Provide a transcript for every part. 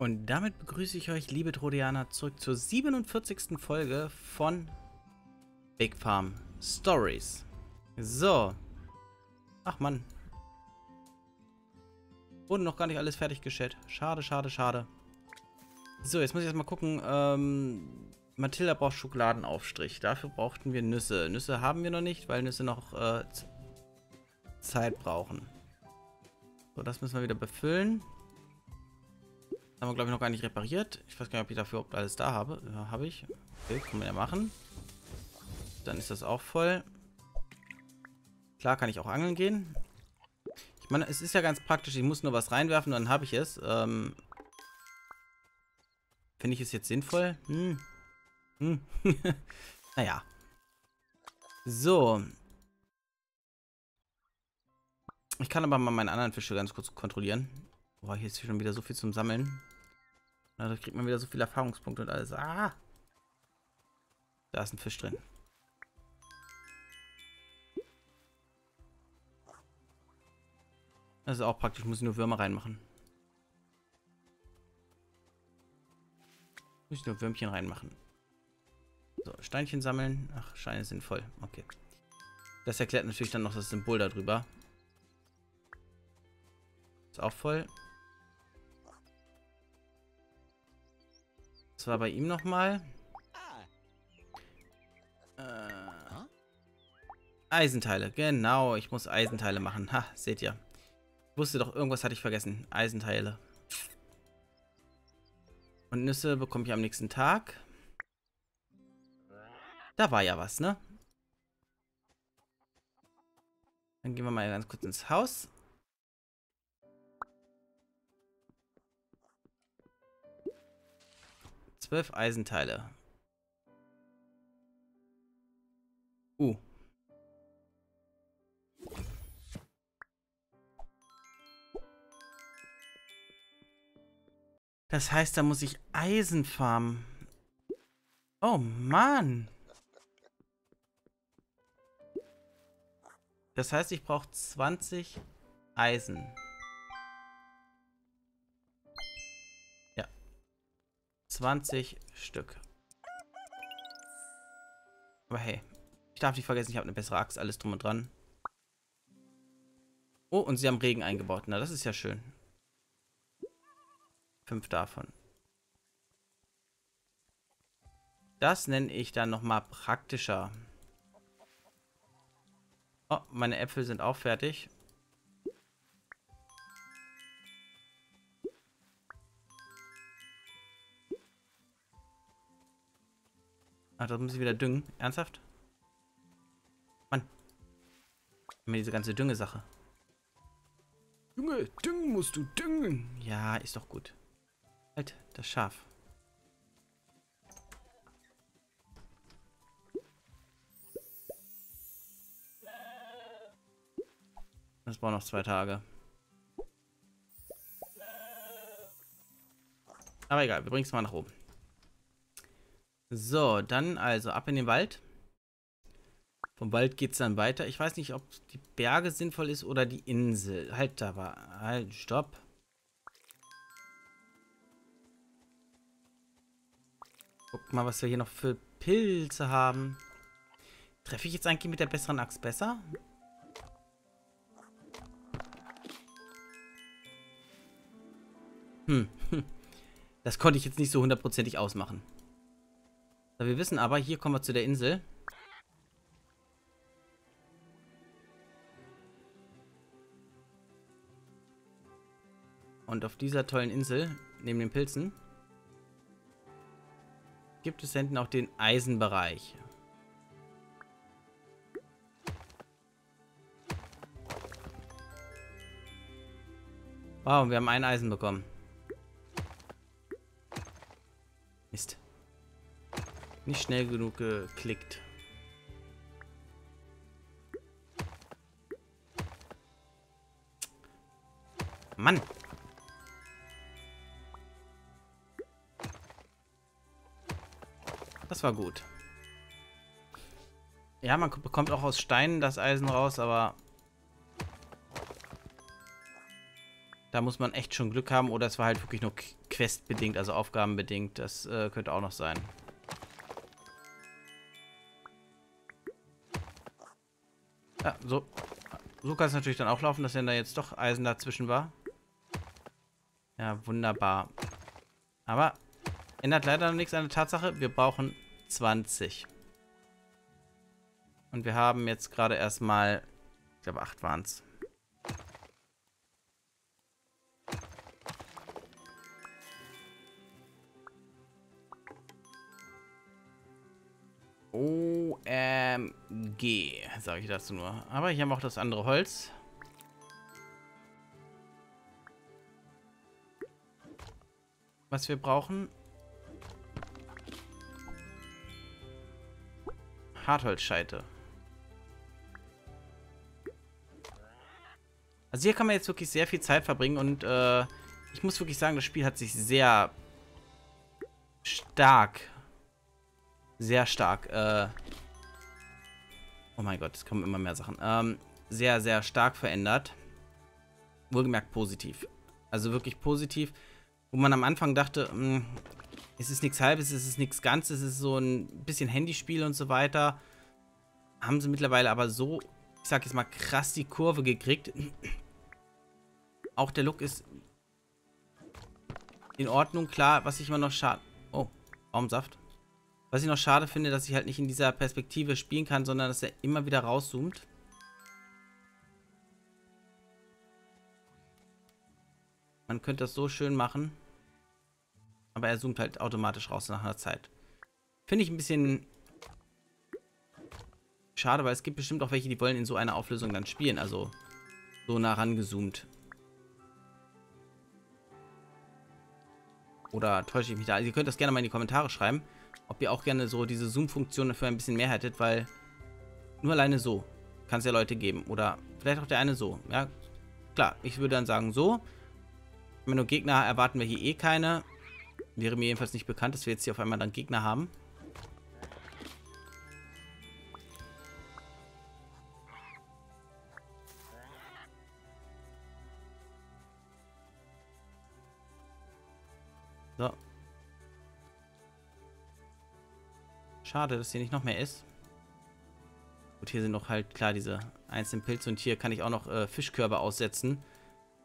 Und damit begrüße ich euch, liebe Trodianer, zurück zur 47. Folge von Big Farm Stories. So. Ach Mann. Wurde noch gar nicht alles fertig geschätzt. Schade, schade, schade. So, jetzt muss ich erstmal gucken. Ähm, Mathilda braucht Schokoladenaufstrich. Dafür brauchten wir Nüsse. Nüsse haben wir noch nicht, weil Nüsse noch äh, Zeit brauchen. So, das müssen wir wieder befüllen. Haben wir, glaube ich, noch gar nicht repariert. Ich weiß gar nicht, ob ich dafür überhaupt alles da habe. Ja, habe ich. Okay, können wir ja machen. Dann ist das auch voll. Klar kann ich auch angeln gehen. Ich meine, es ist ja ganz praktisch. Ich muss nur was reinwerfen, dann habe ich es. Ähm, Finde ich es jetzt sinnvoll? Hm. Hm. naja. So. Ich kann aber mal meinen anderen Fische ganz kurz kontrollieren. Boah, hier ist schon wieder so viel zum Sammeln. Na, da kriegt man wieder so viele Erfahrungspunkte und alles. Ah! Da ist ein Fisch drin. Das ist auch praktisch, muss ich nur Würmer reinmachen. Muss ich nur Würmchen reinmachen. So, Steinchen sammeln. Ach, Steine sind voll. Okay. Das erklärt natürlich dann noch das Symbol darüber. Ist auch voll. Das war bei ihm nochmal. Äh, Eisenteile, genau. Ich muss Eisenteile machen. Ha, seht ihr. Ich wusste doch, irgendwas hatte ich vergessen. Eisenteile. Und Nüsse bekomme ich am nächsten Tag. Da war ja was, ne? Dann gehen wir mal ganz kurz ins Haus. Zwölf Eisenteile. Uh. Das heißt, da muss ich Eisen farmen. Oh Mann. Das heißt, ich brauche 20 Eisen. 20 Stück. Aber hey, ich darf nicht vergessen, ich habe eine bessere Axt, alles drum und dran. Oh, und sie haben Regen eingebaut. Na, das ist ja schön. Fünf davon. Das nenne ich dann nochmal praktischer. Oh, meine Äpfel sind auch fertig. Ach, das muss ich wieder düngen. Ernsthaft? Mann. Immer diese ganze Düngesache. Junge, düngen musst du düngen. Ja, ist doch gut. Halt, das Schaf. Das braucht noch zwei Tage. Aber egal, wir bringen es mal nach oben. So, dann also ab in den Wald. Vom Wald geht es dann weiter. Ich weiß nicht, ob die Berge sinnvoll ist oder die Insel. Halt, da war... Halt, stopp. Guck mal, was wir hier noch für Pilze haben. Treffe ich jetzt eigentlich mit der besseren Axt besser? Hm. Das konnte ich jetzt nicht so hundertprozentig ausmachen. So, wir wissen aber, hier kommen wir zu der Insel. Und auf dieser tollen Insel, neben den Pilzen, gibt es hinten auch den Eisenbereich. Wow, wir haben ein Eisen bekommen. Nicht schnell genug geklickt. Mann. Das war gut. Ja, man bekommt auch aus Steinen das Eisen raus, aber... Da muss man echt schon Glück haben oder es war halt wirklich nur questbedingt, also aufgabenbedingt. Das äh, könnte auch noch sein. Ja, so. So kann es natürlich dann auch laufen, dass denn da jetzt doch Eisen dazwischen war. Ja, wunderbar. Aber ändert leider noch nichts an der Tatsache. Wir brauchen 20. Und wir haben jetzt gerade erstmal, ich glaube 8 waren es. OMG, sage ich dazu nur. Aber hier haben wir auch das andere Holz. Was wir brauchen. Hartholzscheite. Also hier kann man jetzt wirklich sehr viel Zeit verbringen und äh, ich muss wirklich sagen, das Spiel hat sich sehr stark sehr stark, äh, oh mein Gott, es kommen immer mehr Sachen, ähm, sehr, sehr stark verändert. Wohlgemerkt positiv. Also wirklich positiv. Wo man am Anfang dachte, mh, hm, es ist nichts Halbes, es ist nichts Ganzes, es ist so ein bisschen Handyspiel und so weiter. Haben sie mittlerweile aber so, ich sag jetzt mal, krass die Kurve gekriegt. Auch der Look ist in Ordnung. Klar, was ich immer noch schade... Oh, Baumsaft. Was ich noch schade finde, dass ich halt nicht in dieser Perspektive spielen kann, sondern dass er immer wieder rauszoomt. Man könnte das so schön machen. Aber er zoomt halt automatisch raus nach einer Zeit. Finde ich ein bisschen schade, weil es gibt bestimmt auch welche, die wollen in so einer Auflösung dann spielen. Also so nah rangezoomt. Oder täusche ich mich da? Also ihr könnt das gerne mal in die Kommentare schreiben ob ihr auch gerne so diese Zoom-Funktion dafür ein bisschen mehr hättet, weil nur alleine so kann es ja Leute geben. Oder vielleicht auch der eine so. Ja, klar, ich würde dann sagen so. Wenn nur Gegner erwarten wir hier eh keine. Wäre mir jedenfalls nicht bekannt, dass wir jetzt hier auf einmal dann Gegner haben. So, Schade, dass hier nicht noch mehr ist. Gut, hier sind noch halt, klar, diese einzelnen Pilze. Und hier kann ich auch noch äh, Fischkörbe aussetzen.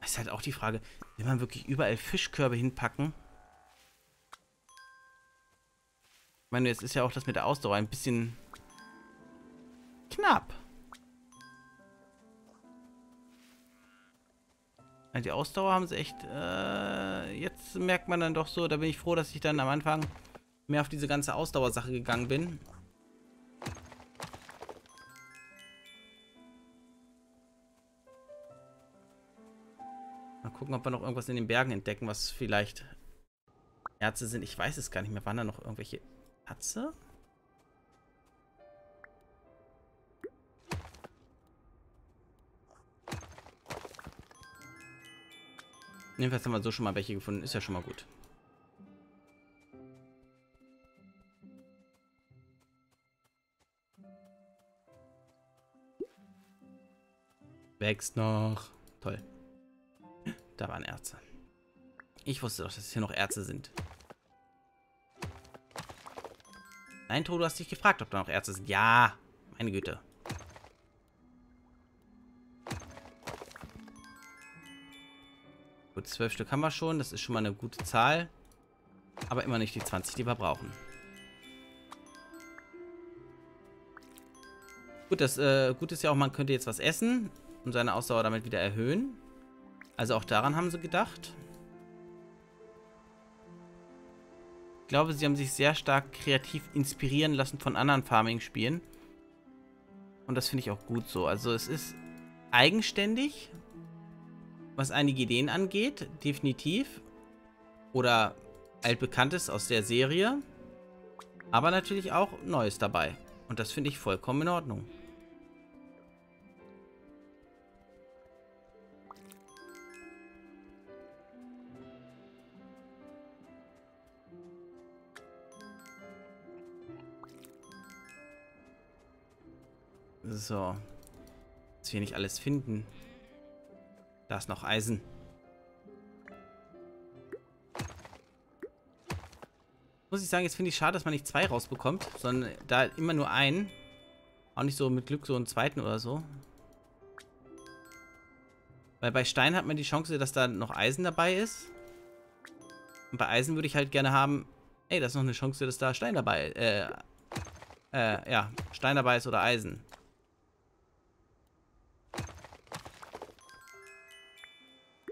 Das ist halt auch die Frage, will man wirklich überall Fischkörbe hinpacken? Ich meine, jetzt ist ja auch das mit der Ausdauer ein bisschen knapp. Die Ausdauer haben sie echt... Äh, jetzt merkt man dann doch so, da bin ich froh, dass ich dann am Anfang mehr auf diese ganze Ausdauersache gegangen bin. Mal gucken, ob wir noch irgendwas in den Bergen entdecken, was vielleicht Erze sind. Ich weiß es gar nicht mehr. Waren da noch irgendwelche Erze? Jedenfalls haben wir so schon mal welche gefunden. Ist ja schon mal gut. Wächst noch. Toll. Da waren Ärzte. Ich wusste doch, dass hier noch Ärzte sind. Nein, Tod, du hast dich gefragt, ob da noch Ärzte sind. Ja, meine Güte. Gut, zwölf Stück haben wir schon. Das ist schon mal eine gute Zahl. Aber immer nicht die 20, die wir brauchen. Gut, das äh, Gute ist ja auch, man könnte jetzt was essen und seine Ausdauer damit wieder erhöhen. Also auch daran haben sie gedacht. Ich glaube, sie haben sich sehr stark kreativ inspirieren lassen von anderen Farming-Spielen. Und das finde ich auch gut so. Also es ist eigenständig, was einige Ideen angeht, definitiv. Oder altbekanntes aus der Serie. Aber natürlich auch Neues dabei. Und das finde ich vollkommen in Ordnung. So. Dass wir nicht alles finden. Da ist noch Eisen. Muss ich sagen, jetzt finde ich schade, dass man nicht zwei rausbekommt, sondern da immer nur einen. Auch nicht so mit Glück so einen zweiten oder so. Weil bei Stein hat man die Chance, dass da noch Eisen dabei ist. Und bei Eisen würde ich halt gerne haben, ey, da ist noch eine Chance, dass da Stein dabei, äh, äh, ja, Stein dabei ist oder Eisen.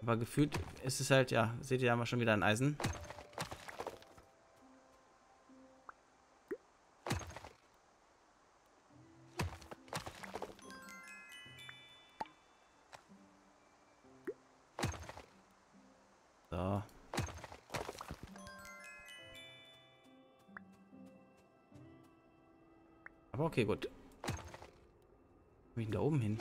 Aber gefühlt ist es halt, ja, seht ihr, haben wir schon wieder ein Eisen. Aber okay, gut. Wo da oben hin?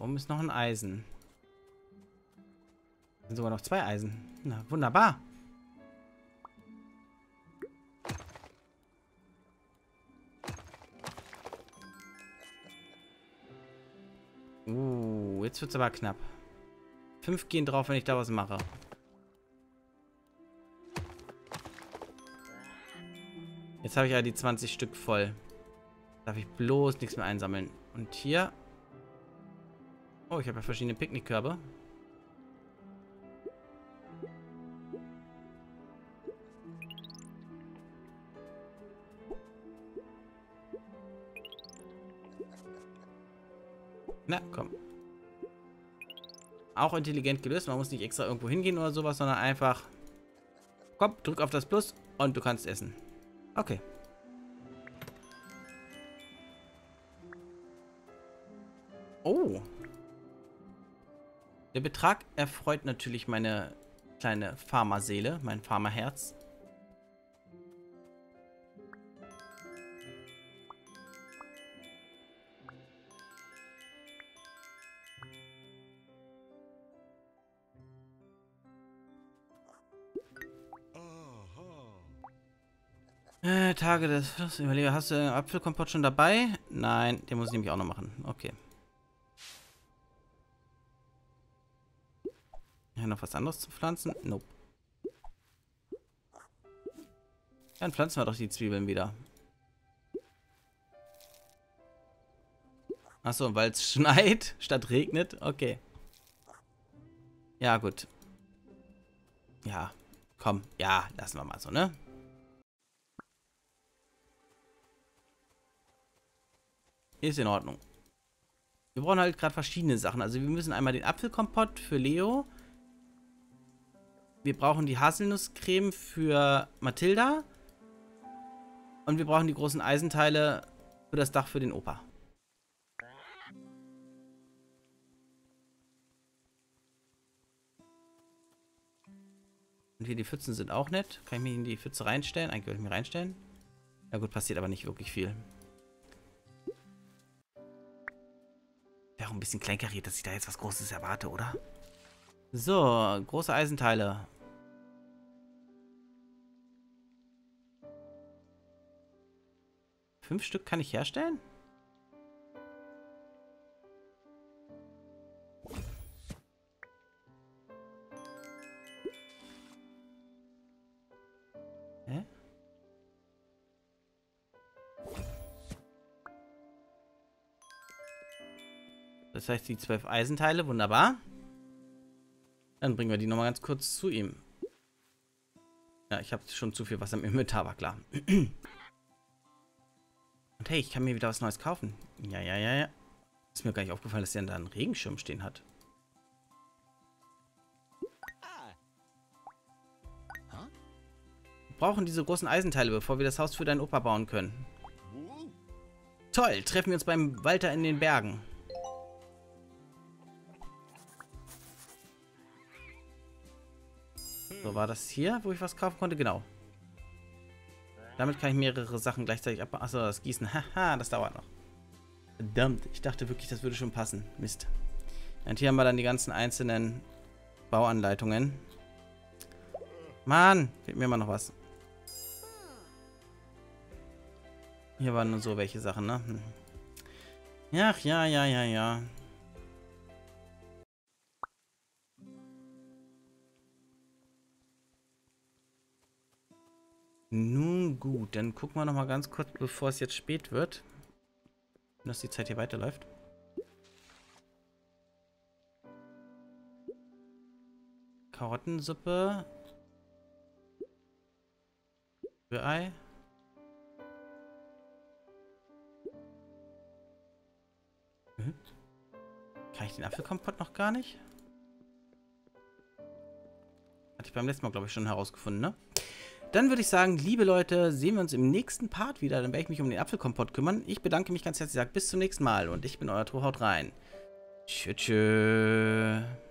Oben ist noch ein Eisen. Da sind sogar noch zwei Eisen. Na, wunderbar. Uh, jetzt wird es aber knapp. Fünf gehen drauf, wenn ich da was mache. Jetzt habe ich ja die 20 Stück voll. Darf ich bloß nichts mehr einsammeln. Und hier... Oh, ich habe ja verschiedene Picknickkörbe. Na, komm. Auch intelligent gelöst. Man muss nicht extra irgendwo hingehen oder sowas, sondern einfach... Komm, drück auf das Plus und du kannst essen. Okay. Oh. Der Betrag erfreut natürlich meine kleine Farmerseele, mein Farmerherz. Äh, Tage des. Überlege, hast du den Apfelkompott schon dabei? Nein, den muss ich nämlich auch noch machen. Okay. Ja, noch was anderes zu pflanzen? Nope. Dann pflanzen wir doch die Zwiebeln wieder. Achso, weil es schneit statt regnet? Okay. Ja, gut. Ja, komm. Ja, lassen wir mal so, ne? Ist in Ordnung. Wir brauchen halt gerade verschiedene Sachen. Also wir müssen einmal den Apfelkompott für Leo. Wir brauchen die Haselnusscreme für Mathilda. Und wir brauchen die großen Eisenteile für das Dach für den Opa. Und hier die Pfützen sind auch nett. Kann ich mich in die Pfütze reinstellen? Eigentlich würde ich mich reinstellen. Ja gut, passiert aber nicht wirklich viel. Wäre auch ein bisschen kleinkariert, dass ich da jetzt was Großes erwarte, oder? So, große Eisenteile. Fünf Stück kann ich herstellen? Hä? Das heißt, die zwölf Eisenteile, wunderbar. Dann bringen wir die nochmal ganz kurz zu ihm. Ja, ich habe schon zu viel Wasser im Inventar, war klar. Und hey, ich kann mir wieder was Neues kaufen. Ja, ja, ja, ja. Ist mir gar nicht aufgefallen, dass der da einen Regenschirm stehen hat. Wir brauchen diese großen Eisenteile, bevor wir das Haus für deinen Opa bauen können. Toll, treffen wir uns beim Walter in den Bergen. So, war das hier, wo ich was kaufen konnte? Genau. Damit kann ich mehrere Sachen gleichzeitig abbauen. Achso, das Gießen. Haha, das dauert noch. Verdammt, ich dachte wirklich, das würde schon passen. Mist. Und hier haben wir dann die ganzen einzelnen Bauanleitungen. Mann, fehlt mir immer noch was. Hier waren nur so welche Sachen, ne? Hm. Ach, ja, ja, ja, ja. Nur gut, dann gucken wir noch mal ganz kurz, bevor es jetzt spät wird. Dass die Zeit hier weiterläuft. Karottensuppe. Rührei. Mhm. Kann ich den Apfelkompott noch gar nicht? Hatte ich beim letzten Mal, glaube ich, schon herausgefunden, ne? Dann würde ich sagen, liebe Leute, sehen wir uns im nächsten Part wieder. Dann werde ich mich um den Apfelkompott kümmern. Ich bedanke mich ganz herzlich, sage bis zum nächsten Mal und ich bin euer Trohaut rein. Tschüss. tschüss.